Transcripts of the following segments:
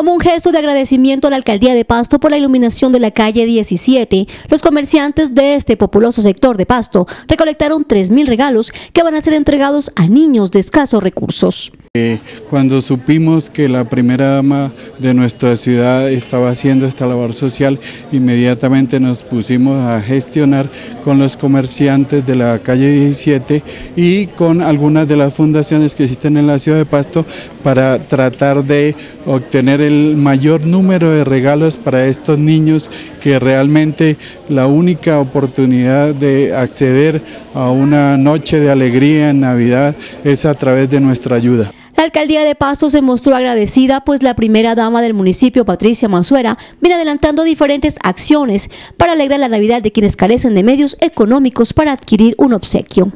Como un gesto de agradecimiento a la alcaldía de Pasto por la iluminación de la calle 17, los comerciantes de este populoso sector de Pasto recolectaron 3.000 regalos que van a ser entregados a niños de escasos recursos. Eh, cuando supimos que la primera dama de nuestra ciudad estaba haciendo esta labor social, inmediatamente nos pusimos a gestionar con los comerciantes de la calle 17 y con algunas de las fundaciones que existen en la ciudad de Pasto para tratar de obtener el mayor número de regalos para estos niños que realmente la única oportunidad de acceder a una noche de alegría en Navidad es a través de nuestra ayuda. La alcaldía de Pasto se mostró agradecida, pues la primera dama del municipio, Patricia Mansuera, viene adelantando diferentes acciones para alegrar la Navidad de quienes carecen de medios económicos para adquirir un obsequio.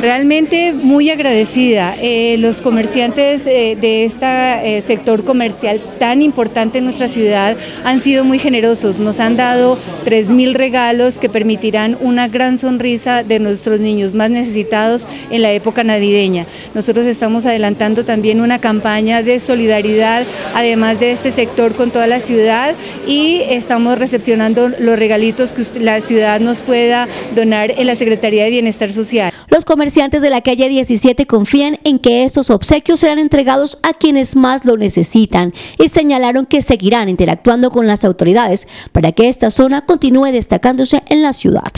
Realmente muy agradecida. Eh, los comerciantes eh, de este sector comercial tan importante en nuestra ciudad han sido muy generosos. Nos han dado 3.000 regalos que permitirán una gran sonrisa de nuestros niños más necesitados en la época navideña. Nosotros estamos adelantando también una campaña de solidaridad, además de este sector con toda la ciudad y estamos recepcionando los regalitos que la ciudad nos pueda donar en la Secretaría de Bienestar Social. Los comerciantes de la calle 17 confían en que estos obsequios serán entregados a quienes más lo necesitan y señalaron que seguirán interactuando con las autoridades para que esta zona continúe destacándose en la ciudad.